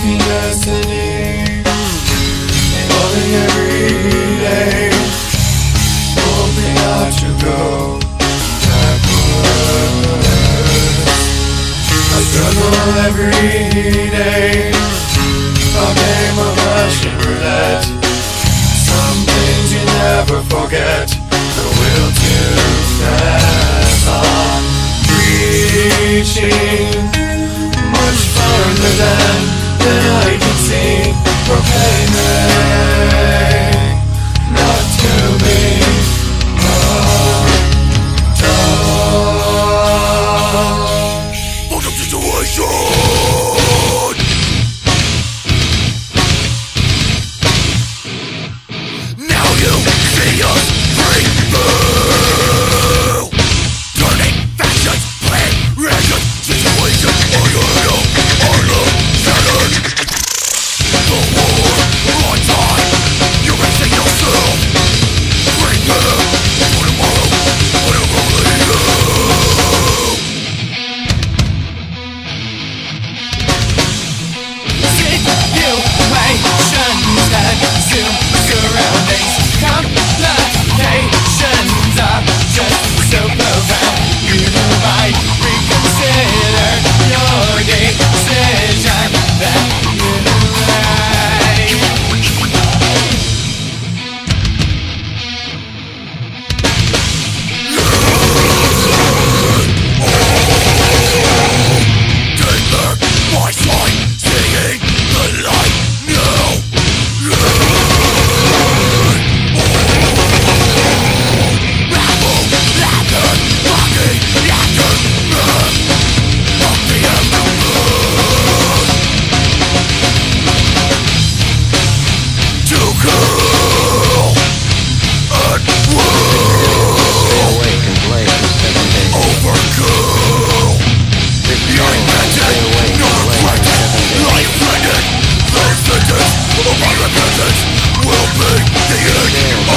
broken destiny. Every day, hoping not to go backwards. I struggle every day, a game of Russian roulette. Will be the end